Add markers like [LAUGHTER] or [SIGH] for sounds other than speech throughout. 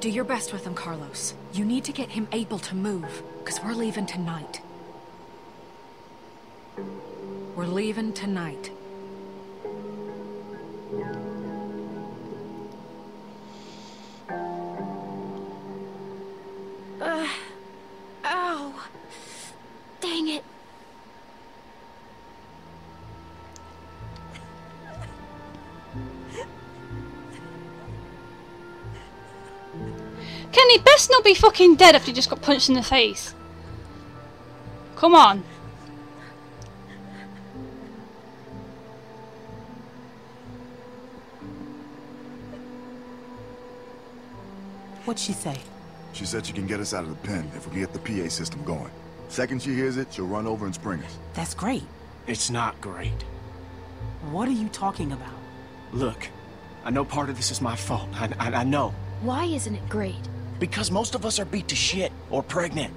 Do your best with him, Carlos. You need to get him able to move, because we're leaving tonight. We're leaving tonight. Fucking dead after you just got punched in the face. Come on. What'd she say? She said she can get us out of the pen if we can get the PA system going. Second she hears it, she'll run over and spring us. That's great. It's not great. What are you talking about? Look, I know part of this is my fault. I, I, I know. Why isn't it great? Because most of us are beat to shit or pregnant.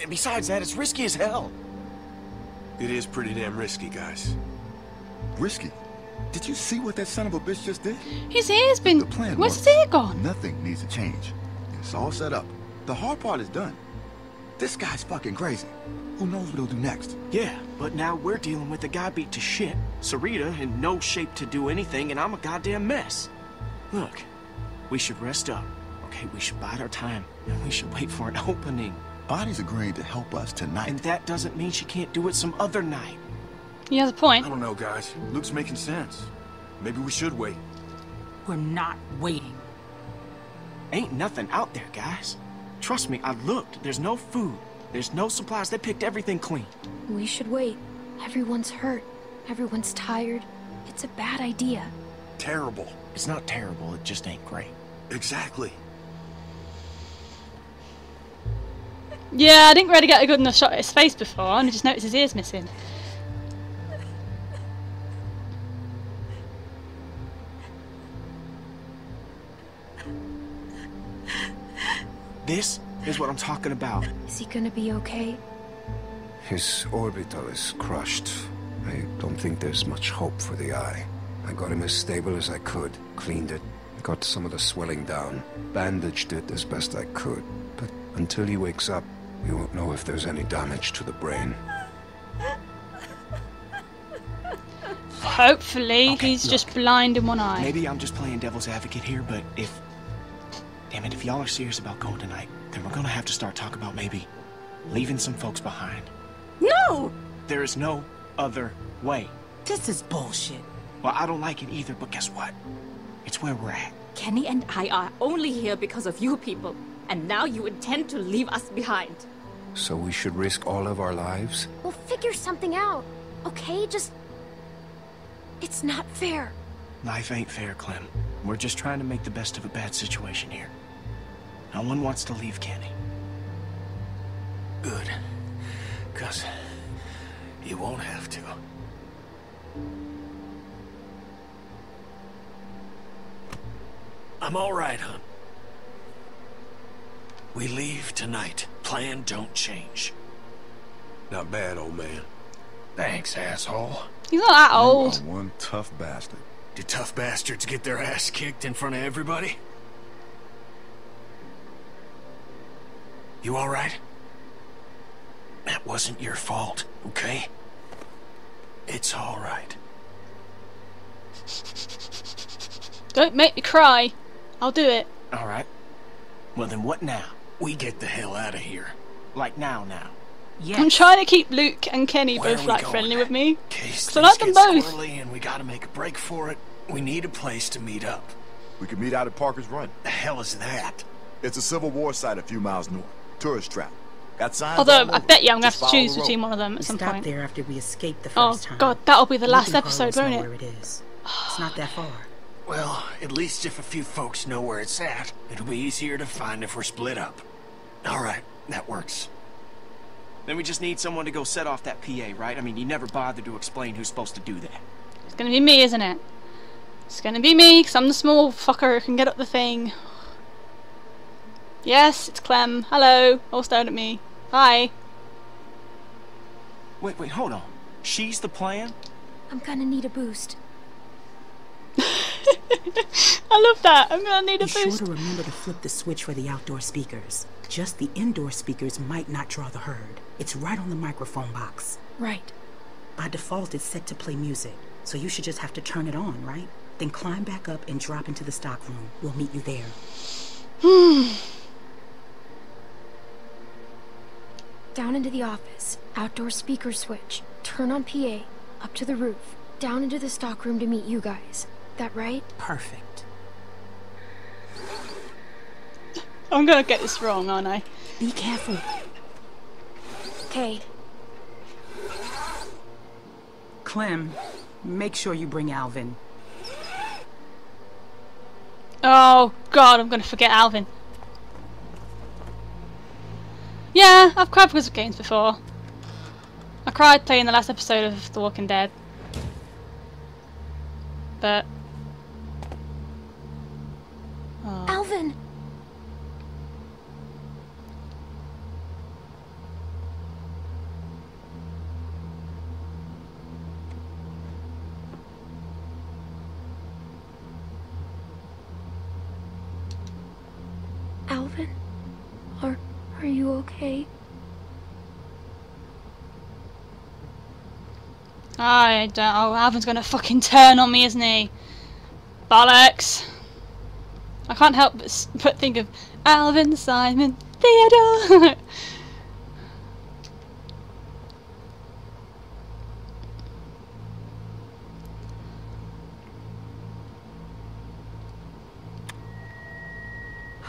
And besides that, it's risky as hell. It is pretty damn risky, guys. Risky? Did you see what that son of a bitch just did? His ear's been. The plan Where's works. his ear gone? Nothing needs to change. It's all set up. The hard part is done. This guy's fucking crazy. Who knows what he'll do next? Yeah, but now we're dealing with a guy beat to shit, Sarita in no shape to do anything, and I'm a goddamn mess. Look, we should rest up, okay? We should bide our time, and we should wait for an opening. Bonnie's agreeing to help us tonight. And that doesn't mean she can't do it some other night. He has a point. I don't know, guys. Luke's making sense. Maybe we should wait. We're not waiting. Ain't nothing out there, guys. Trust me, I looked. There's no food. There's no supplies. They picked everything clean. We should wait. Everyone's hurt. Everyone's tired. It's a bad idea. Terrible. It's not terrible, it just ain't great. Exactly. Yeah, I didn't really get a good enough shot at his face before, and I just noticed his ears missing. This is what I'm talking about. Is he gonna be okay? His orbital is crushed. I don't think there's much hope for the eye. I got him as stable as I could, cleaned it, got some of the swelling down, bandaged it as best I could. But until he wakes up, we won't know if there's any damage to the brain. Hopefully, Okay, he's just blind in one eye. Maybe I'm just playing devil's advocate here, but if. Damn it, if y'all are serious about going tonight, then we're gonna have to start talking about maybe leaving some folks behind. No! There is no other way. This is bullshit. Well, I don't like it either, but guess what? It's where we're at. Kenny and I are only here because of you people. And now you intend to leave us behind. So we should risk all of our lives? We'll figure something out. Okay, just... It's not fair. Life ain't fair, Clem. We're just trying to make the best of a bad situation here. No one wants to leave Kenny. Good. Because you won't have to. I'm all right, hon. We leave tonight. Plan don't change. Not bad, old man. Thanks, asshole. He's not that You old. are one tough bastard. Do tough bastards get their ass kicked in front of everybody? You all right? That wasn't your fault, okay? It's all right. Don't make me cry. I'll do it. All right. Well, then what now? We get the hell out of here. Like now, now. Yes. I'm trying to keep Luke and Kenny Where both like friendly with me. Case So I like them both. squirrely and we gotta make a break for it. We need a place to meet up. We can meet out at Parker's Run. The hell is that? It's a Civil War site a few miles north. Tourist trap. Got signs Although I bet you I'm gonna have to choose the road. between one of them We at some stopped point. there after we escaped the Oh first time. god, that'll be the Luke last episode, won't where it? it is. [SIGHS] It's not that far. Well, at least if a few folks know where it's at, it'll be easier to find if we're split up. All right, that works. Then we just need someone to go set off that PA, right? I mean, you never bothered to explain who's supposed to do that. It's gonna be me, isn't it? It's gonna be me, because I'm the small fucker who can get up the thing. Yes, it's Clem. Hello. All staring at me. Hi. Wait, wait, hold on. She's the plan? I'm gonna need a boost. [LAUGHS] I love that. I'm gonna need a Be sure boost. to remember to flip the switch for the outdoor speakers. Just the indoor speakers might not draw the herd. It's right on the microphone box. Right. By default, it's set to play music, so you should just have to turn it on, right? Then climb back up and drop into the stock room. We'll meet you there. Hmm. [SIGHS] Down into the office. Outdoor speaker switch. Turn on PA. Up to the roof. Down into the stockroom to meet you guys. That right? Perfect. I'm gonna get this wrong, aren't I? Be careful. Okay. Clem, make sure you bring Alvin. Oh god, I'm gonna forget Alvin. Yeah, I've cried because of games before. I cried playing the last episode of The Walking Dead. But Alvin! Alvin? Are, are you okay? I don't. Oh, Alvin's gonna fucking turn on me, isn't he? Bollocks! I can't help but, s- but think of Alvin, Simon, Theodore. [LAUGHS]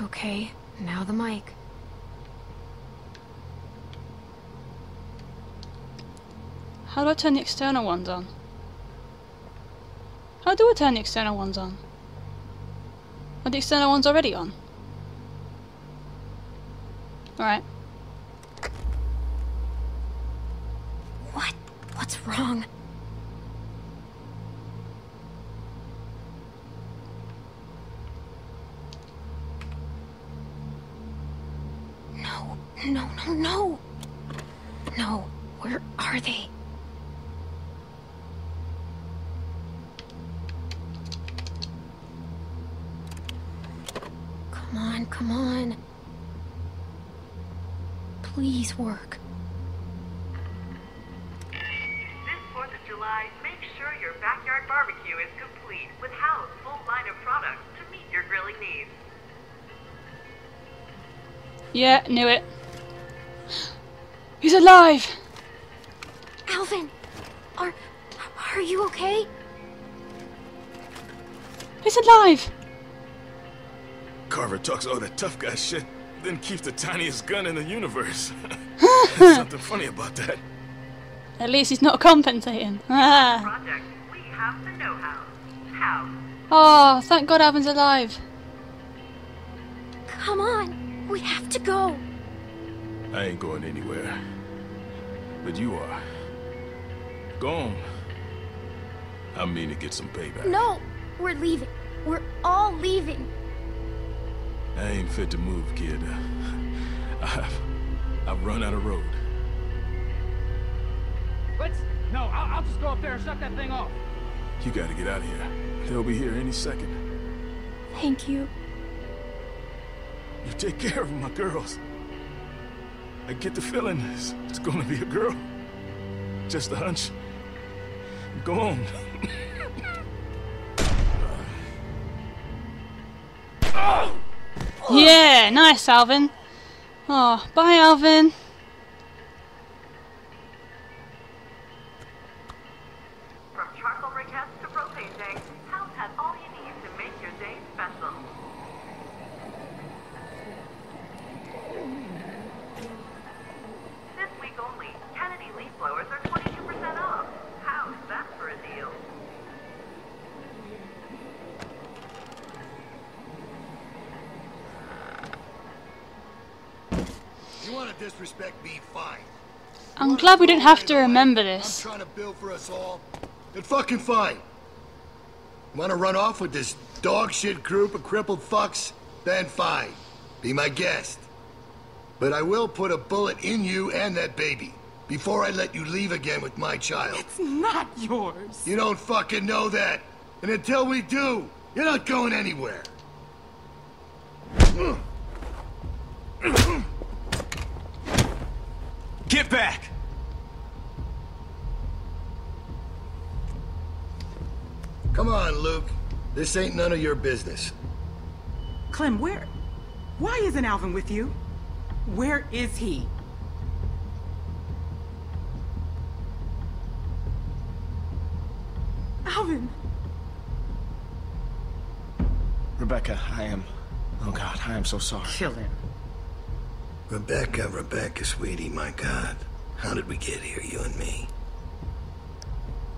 Okay, now the mic. How do I turn the external ones on? How do I turn the external ones on? Are the external ones already on? Alright. What? What's wrong? No, no, no, no! No, where are they? Come on, come on. Please work. This 4th of July, make sure your backyard barbecue is complete with Hal's full line of products to meet your grilling needs. Yeah, knew it. He's alive! Alvin! Are are you okay? He's alive! Carver talks all that tough guy shit, then keep the tiniest gun in the universe. [LAUGHS] [LAUGHS] There's something funny about that. At least he's not compensating. Ah. [LAUGHS] Project, we have the know-how. How? Oh, thank God Alvin's alive. Come on, we have to go. I ain't going anywhere. But you are. Go on. I mean to get some payback. No, we're leaving. We're all leaving. I ain't fit to move, kid. [LAUGHS] I've, I've run out of road. Let's. No, I'll, I'll just go up there and shut that thing off. You gotta get out of here. They'll be here any second. Thank you. You take care of my girls. I get the feeling it's, it's gonna be a girl. Just a hunch. Go on. [COUGHS] Ah! Yeah, nice, Alvin. Oh, bye, Alvin. Glad we didn't have to remember this. I'm trying to build for us all. Then fucking fine. Want to run off with this dog shit group of crippled fucks? Then fine. Be my guest. But I will put a bullet in you and that baby before I let you leave again with my child. It's not yours. You don't fucking know that. And until we do, you're not going anywhere. Get back! Come on, Luke. This ain't none of your business. Clem, where? Why isn't Alvin with you? Where is he? Alvin! Rebecca, I am... Oh God, I am so sorry. Kill him. Rebecca, Rebecca, sweetie, my God. How did we get here, you and me?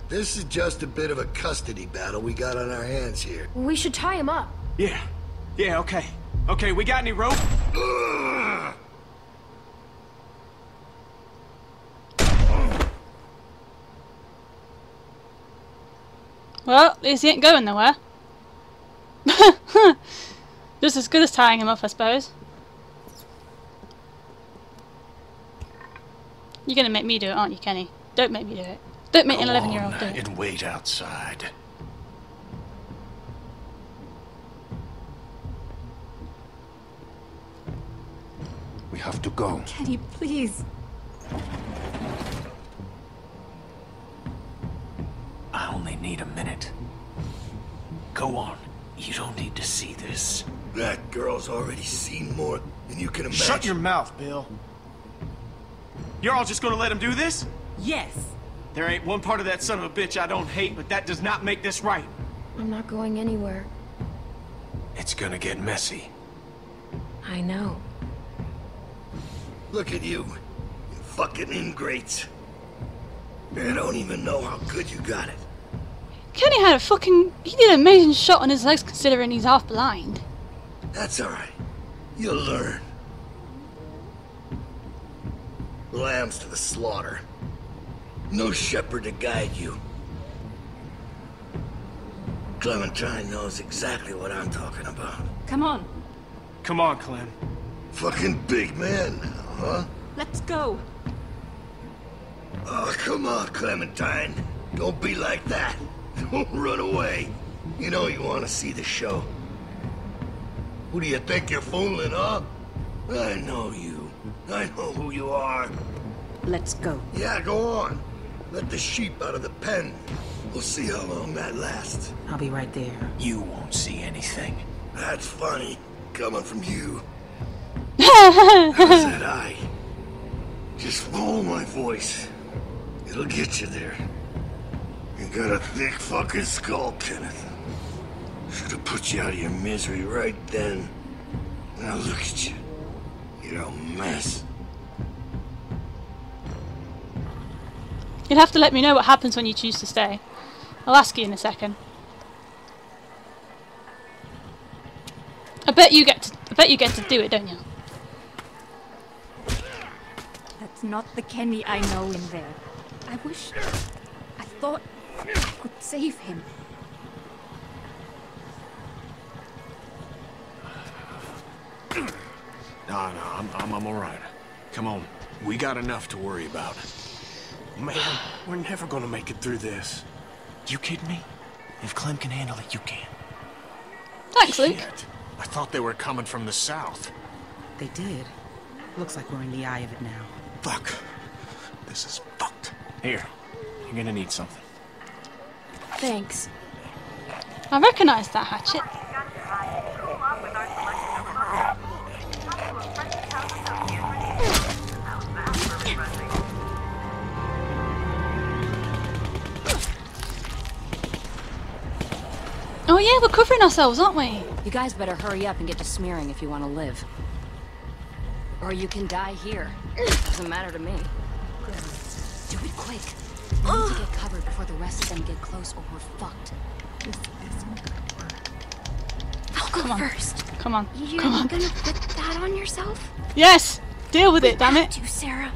This is just a bit of a custody battle we got on our hands here. We should tie him up. Yeah. Yeah, okay. Okay, we got any rope? Ugh! Well, at least he ain't going nowhere. [LAUGHS] Just as good as tying him up, I suppose. You're gonna make me do it, aren't you, Kenny? Don't make me do it. Don't make an 11 year old do it. And wait outside. We have to go. Kenny, please. I only need a minute. Go on. You don't need to see this. That girl's already seen more than you can imagine. Shut your mouth, Bill. You're all just gonna let him do this? Yes. There ain't one part of that son of a bitch I don't hate, but that does not make this right. I'm not going anywhere. It's gonna get messy. I know. Look at you. You fucking ingrates. I don't even know how good you got it. Kenny had a fucking. He did an amazing shot on his legs considering he's half blind. That's alright. You'll learn. Lambs to the slaughter. No shepherd to guide you. Clementine knows exactly what I'm talking about. Come on, Come on, Clem. Fucking big man now, huh? let's go. Oh, come on, Clementine. Don't be like that. [LAUGHS] Don't run away. You know you want to see the show. Who do you think you're fooling, huh? I know you. I know who you are. Let's go. Yeah, go on. Let the sheep out of the pen. We'll see how long that lasts. I'll be right there. You won't see anything. That's funny. Coming from you. How's that eye? Just follow my voice. It'll get you there. You got a thick fucking skull, Kenneth. Should have put you out of your misery right then. Now look at you. You're a mess. You'll have to let me know what happens when you choose to stay. I'll ask you in a second. I bet you get to, I bet you get to do it, don't you? That's not the Kenny I know in there. I wish. I thought I could save him. No, no, I'm, I'm, I'm all right. Come on. We got enough to worry about. Man, we're never gonna make it through this. You kidding me? If Clem can handle it, you can. Thanks, Luke. Shit. I thought they were coming from the south. They did. Looks like we're in the eye of it now. Fuck. This is fucked. Here, you're gonna need something. Thanks. I recognise that hatchet. Yeah, we're covering ourselves, aren't we? You guys better hurry up and get to smearing if you want to live. Or you can die here. Doesn't matter to me. Do it quick. We need to get covered before the rest of them get close or we're fucked. I'll go Come on. first. Come on. You're Come on. gonna put that on yourself? Yes! Deal with it, damn it. to, Sarah.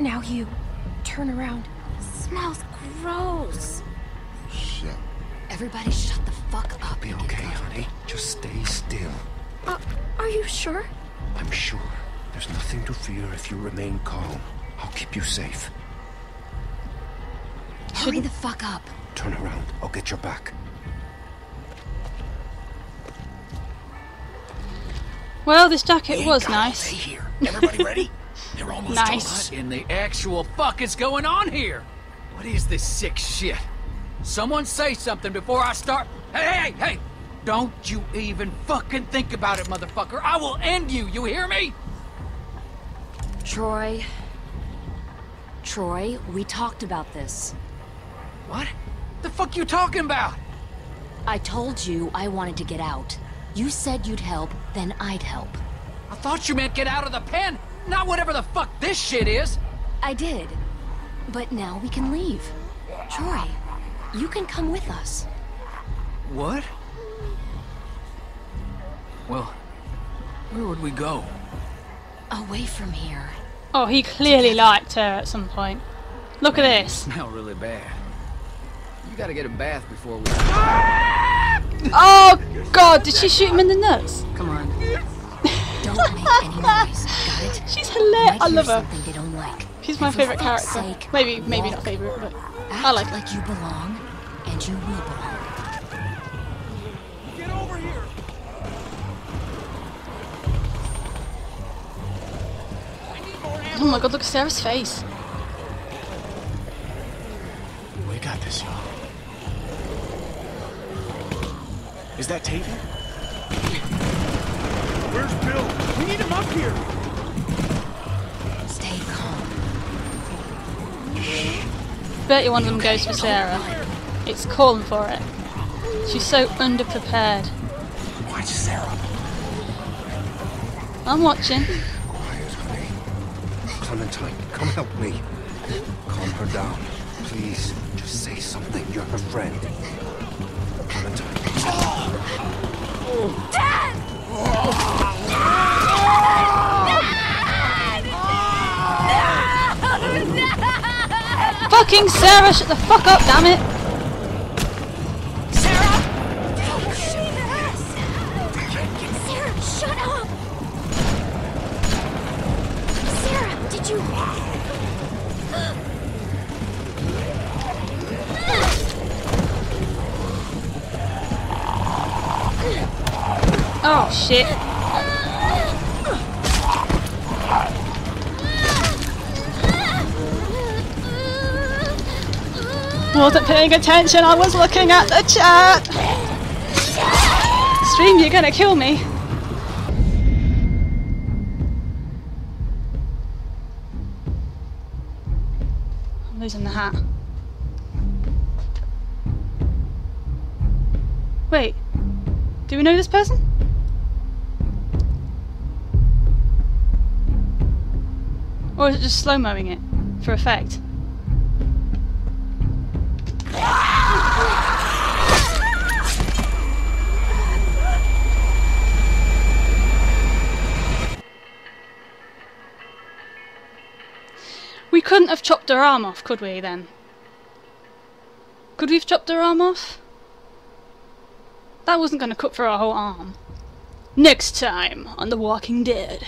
Now you. Turn around. Smells gross. Shit. Everybody shut the fuck up. Be okay, honey. Just stay still. Uh, are you sure? I'm sure. There's nothing to fear if you remain calm. I'll keep you safe. Hurry the fuck up. Turn around. I'll get your back. Well, this jacket was nice. Here. Everybody ready? [LAUGHS] They're almost Nice. What in the actual fuck is going on here? What is this sick shit? Someone say something before I start. Hey, hey, hey! Don't you even fucking think about it, motherfucker. I will end you, you hear me? Troy. Troy, we talked about this. What? The fuck you talking about? I told you I wanted to get out. You said you'd help, then I'd help. I thought you meant get out of the pen, not whatever the fuck this shit is. I did. But now we can leave. Troy, you can come with us. What? Well, where would we go? Away from here. Oh, he clearly liked her at some point. Look at this. [LAUGHS] Smell really bad. You gotta get a bath before we. Ah! Oh god, did she shoot him in the nuts? Come on. Don't make any noise. Got it? [LAUGHS] She's hilarious. Might I love her. something they don't like. She's my favourite character. sake, maybe, maybe not favourite, but Act I like her. like you belong, and you will belong. Get over here! Oh my god, look at Sarah's face. We got this, y'all. Is that Tavy? Where's Bill? We need him up here. Bet you one of them goes for Sarah. It's calling for it. She's so underprepared. Watch Sarah. I'm watching. Quiet, honey. Clementine, come help me. Calm her down. Please, just say something. You're her friend. Clementine. Oh. Fucking Sarah, shut the fuck up, damn it! Wasn't paying attention, I was looking at the chat! Stream, you're gonna kill me. I'm losing the hat. Wait, do we know this person? Or is it just slow mowing it for effect? We couldn't have chopped her arm off, could we then? Could we have chopped her arm off? That wasn't going to cut for her whole arm. Next time on The Walking Dead.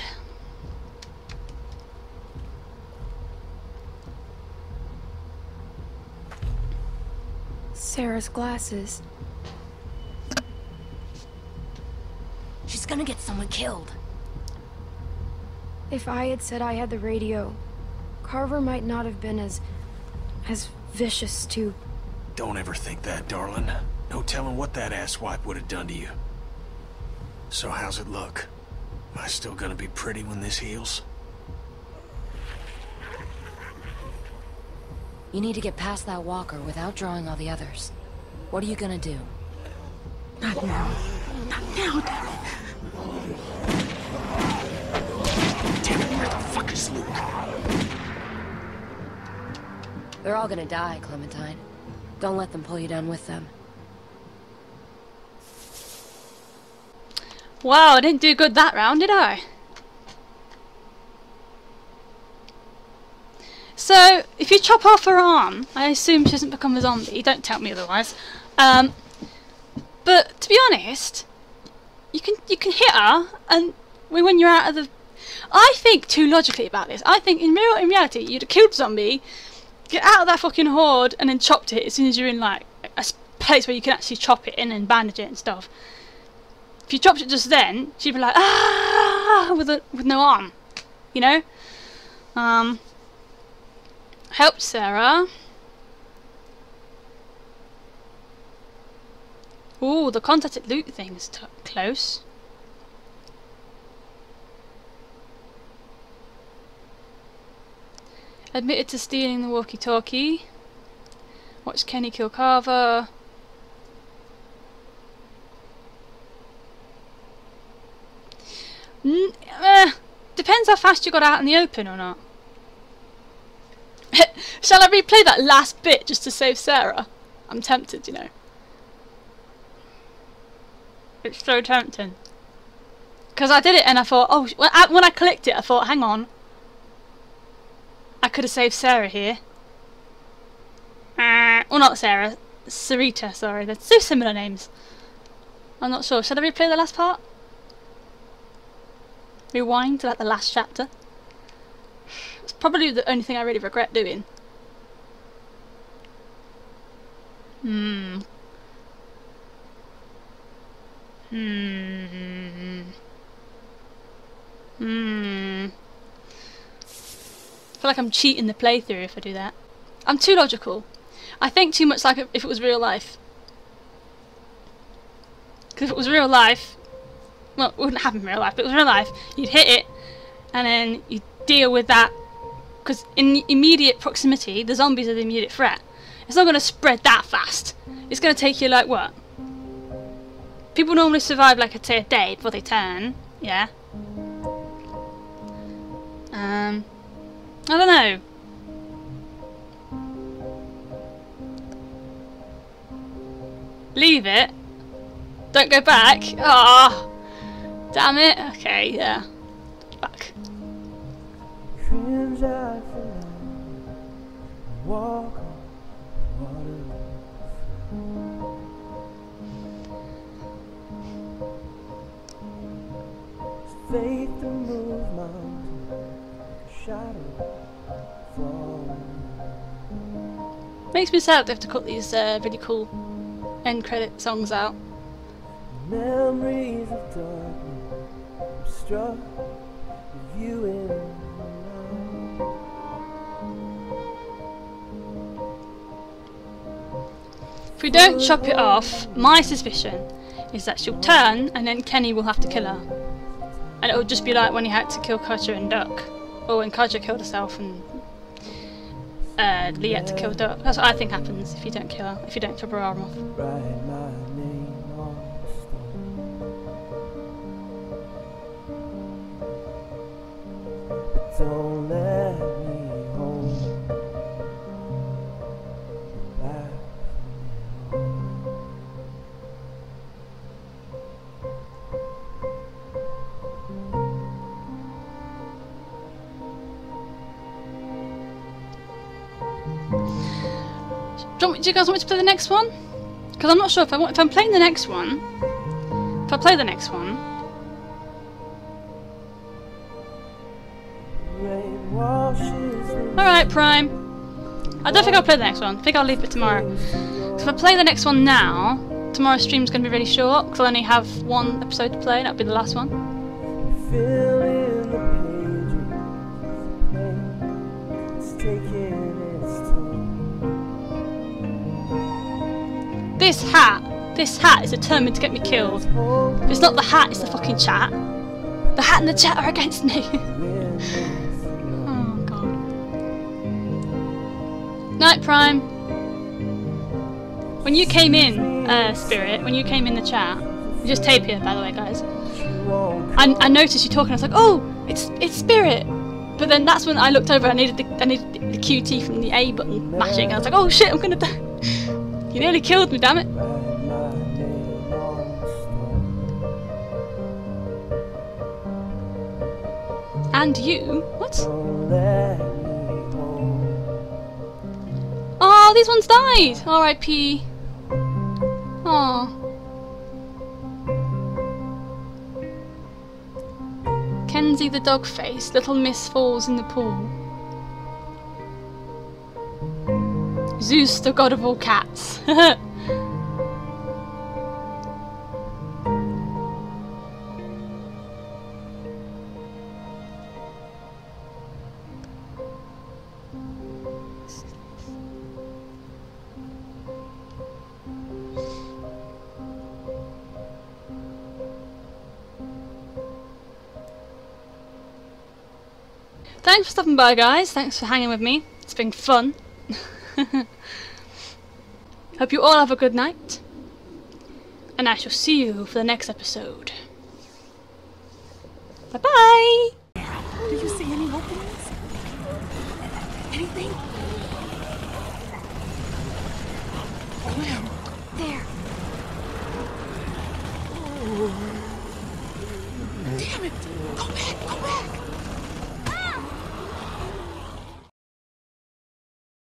Sarah's glasses. She's gonna get someone killed. If I had said I had the radio, Carver might not have been as... as vicious to... Don't ever think that, darling. No telling what that asswipe would have done to you. So how's it look? Am I still gonna be pretty when this heals? You need to get past that walker without drawing all the others. What are you gonna do? Not now. Not now, damn it. Damn it, where the fuck is Luke? They're all gonna die, Clementine. Don't let them pull you down with them. Wow, I didn't do good that round, did I? So, if you chop off her arm, I assume she doesn't become a zombie. Don't tell me otherwise. Um, but, to be honest, you can you can hit her, and when you're out of the, I think too logically about this. I think in real in reality, you'd have killed zombie, get out of that fucking horde, and then chopped it as soon as you're in like a place where you can actually chop it in and bandage it and stuff. If you chopped it just then, she'd be like ah with a, with no arm, you know. Um, helped Sarah. Ooh, the contacted loot thing is close. Admitted to stealing the walkie-talkie. Watched Kenny kill Carver. N- eh, depends how fast you got out in the open or not. Shall I replay that last bit just to save Sarah? I'm tempted, you know. It's so tempting. Because I did it and I thought, oh, when I, clicked it, I thought, hang on. I could have saved Sarah here. Uh, well, not Sarah. Sarita, sorry. They're so similar names. I'm not sure. Should I replay the last part? Rewind to like the last chapter? It's probably the only thing I really regret doing. Hmm. Hmm. Hmm. I feel like I'm cheating the playthrough if I do that. I'm too logical. I think too much like if it was real life. Because if it was real life, well, it wouldn't happen in real life, but it was real life, you'd hit it, and then you'd deal with that. Because in immediate proximity, the zombies are the immediate threat. It's not going to spread that fast. It's going to take you, like, what? People normally survive, like, a day before they turn. Yeah. Um, I don't know. Leave it. Don't go back. Ah, damn it. Okay, yeah. Makes me sad they have to cut these uh, really cool end credit songs out. Memories of darkness, I'm struck with you in. If we don't chop it off, my suspicion is that she'll turn and then Kenny will have to kill her. And it'll just be like when he had to kill Katjaa and Duck. Or when Katjaa killed herself and uh, Lee had to kill Duck. That's what I think happens if you don't kill her, if you don't chop her arm off. Write do you guys want me to play the next one? Because I'm not sure if I want. If I'm playing the next one, if I play the next one, all right, Prime. I don't think I'll play the next one. I think I'll leave it tomorrow. if I play the next one now, tomorrow's stream's going to be really short because I'll only have one episode to play. and That'll be the last one. This hat, this hat is determined to get me killed. If it's not the hat, it's the fucking chat. The hat and the chat are against me. [LAUGHS] oh god. Night Prime. When you came in, uh, Spirit, when you came in the chat, you just tape here, by the way, guys. I, I noticed you talking. I was like, oh, it's it's Spirit. But then that's when I looked over. I needed the I needed the QT from the A button mashing. And I was like, oh shit, I'm gonna die. You nearly killed me, damn it! And you? What? Oh, these ones died! R.I.P. Aww. Kenzie the dog face, little miss falls in the pool. Zeus, the god of all cats. [LAUGHS] Thanks for stopping by, guys. Thanks for hanging with me. It's been fun. [LAUGHS] Hope you all have a good night. And I shall see you for the next episode. Bye bye! Do you see any openings? Anything?